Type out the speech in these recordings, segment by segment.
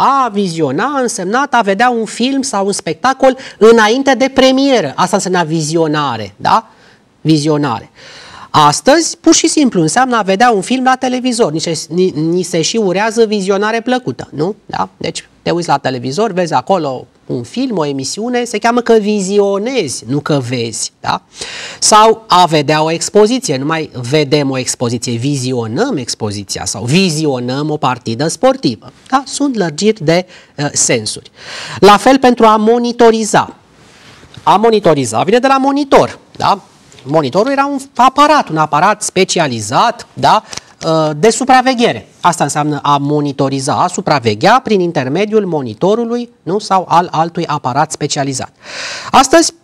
A viziona a însemnat a vedea un film sau un spectacol înainte de premieră. Asta însemna vizionare, da? Vizionare. Astăzi, pur și simplu, înseamnă a vedea un film la televizor. Ni se, ni, ni se și urează vizionare plăcută, nu? Da? Deci, te uiți la televizor, vezi acolo un film, o emisiune, se cheamă că vizionezi, nu că vezi. Da? Sau a vedea o expoziție, nu mai vedem o expoziție, vizionăm expoziția sau vizionăm o partidă sportivă. Da? Sunt lărgiri de uh, sensuri. La fel pentru a monitoriza. A monitoriza vine de la monitor. Da? Monitorul era un aparat, un aparat specializat, da? Uh, de supraveghere. Asta înseamnă a monitoriza, a supraveghea prin intermediul monitorului nu? sau al altui aparat specializat. Astăzi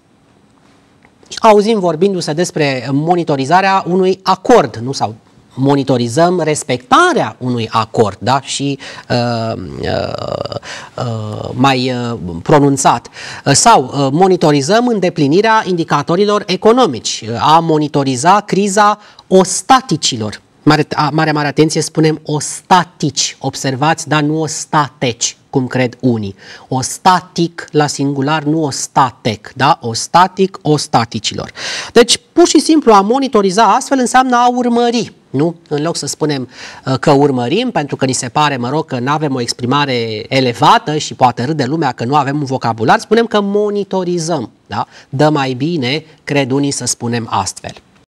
auzim vorbindu-se despre monitorizarea unui acord nu? sau monitorizăm respectarea unui acord da? și uh, uh, uh, mai uh, pronunțat sau uh, monitorizăm îndeplinirea indicatorilor economici, a monitoriza criza ostaticilor Mare, mare, mare atenție, spunem ostatici, observați, dar nu ostateci, cum cred unii. Ostatic la singular, nu ostatec, da? Ostatic, ostaticilor. Deci, pur și simplu, a monitoriza astfel înseamnă a urmări, nu? În loc să spunem uh, că urmărim, pentru că ni se pare, mă rog, că nu avem o exprimare elevată și poate râde lumea că nu avem un vocabular, spunem că monitorizăm, da? Dă mai bine, cred unii, să spunem astfel.